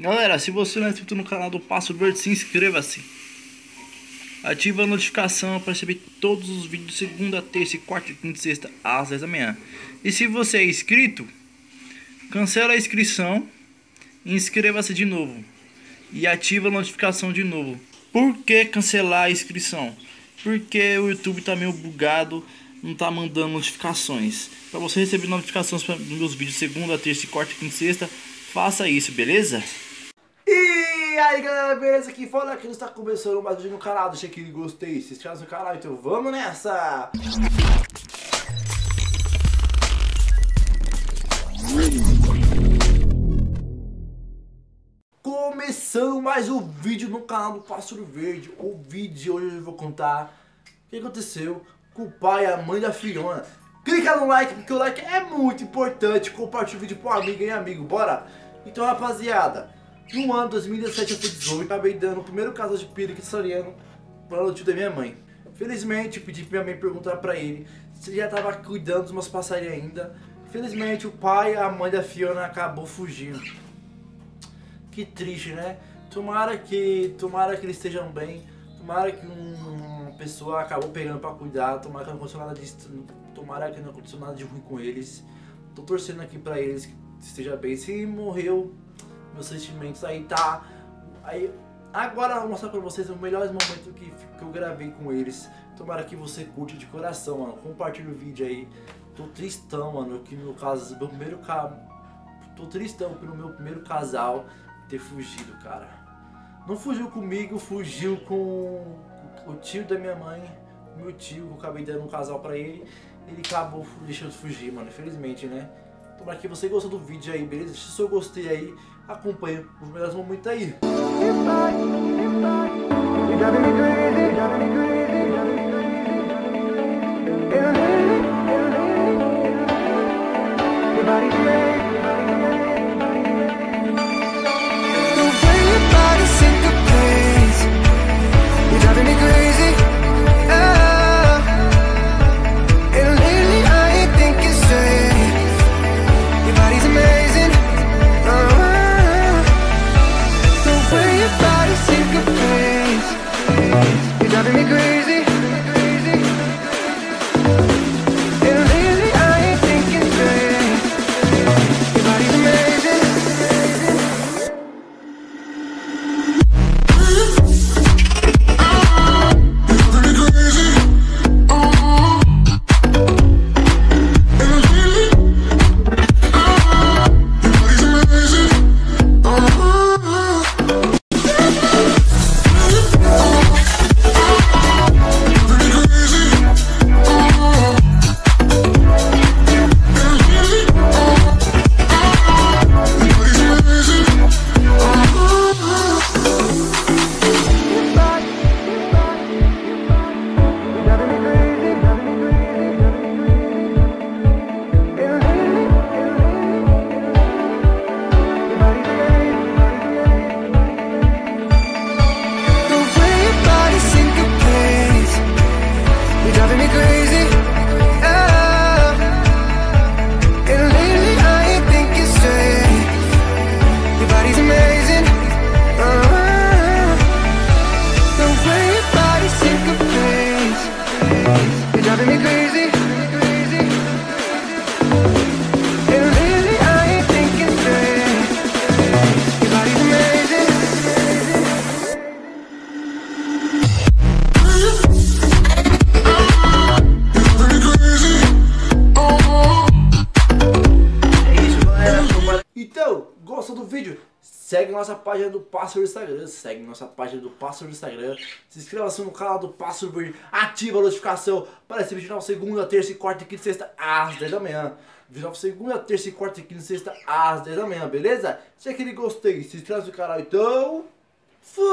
Galera, se você não é inscrito no canal do Passo Verde, se inscreva-se. Ativa a notificação para receber todos os vídeos de segunda, terça, quarta, quinta e sexta às 10 da manhã. E se você é inscrito, cancela a inscrição inscreva-se de novo. E ativa a notificação de novo. Por que cancelar a inscrição? Porque o YouTube tá meio bugado, não tá mandando notificações. Para você receber notificações para meus vídeos segunda, terça, quarta, quinta e sexta, faça isso, beleza? Aí galera, beleza? Aqui fala que está começando mais um vídeo no canal, deixa aquele gostei, se inscreve no canal, então vamos nessa! Começando mais um vídeo no canal do Pássaro Verde, o vídeo de hoje eu vou contar o que aconteceu com o pai e a mãe da Fiona. Clica no like, porque o like é muito importante, compartilha o vídeo pro amigo e amigo, bora? Então rapaziada, no ano 2017 eu fui 18, acabei dando o primeiro caso de pira soriano para o tio da minha mãe. Felizmente eu pedi pra minha mãe perguntar pra ele se ele já tava cuidando dos meus passarinhos ainda. Felizmente o pai e a mãe da Fiona acabou fugindo. Que triste, né? Tomara que, tomara que eles estejam bem. Tomara que um, uma pessoa acabou pegando pra cuidar. Tomara que não aconteceu nada de, tomara que não aconteceu nada de ruim com eles. Tô torcendo aqui pra eles que esteja bem. Se morreu, meus sentimentos aí tá. Aí agora eu vou mostrar pra vocês os melhores momentos que, que eu gravei com eles. Tomara que você curte de coração, mano. Compartilha o vídeo aí. Tô tristão, mano. Que no caso, meu primeiro ca... Tô tristão pelo meu primeiro casal ter fugido, cara. Não fugiu comigo, fugiu com o tio da minha mãe, meu tio, que eu acabei dando um casal pra ele. Ele acabou deixando de fugir, mano. Infelizmente, né? Tomara que você gostou do vídeo aí, beleza? Se eu gostei aí, acompanha os melhores momentos aí. me regret. Gostou segue nossa página do Pássaro Instagram, segue nossa página do Pássaro Instagram, se inscreva-se no canal do Pássaro Verde, ativa a notificação para esse vídeo segunda, terça, quarta, quinta e sexta às 10 da manhã. Vídeo segunda, terça, quarta, quinta e sexta às 10 da manhã, beleza? Se aquele gostei, se inscreve no canal então. Fui!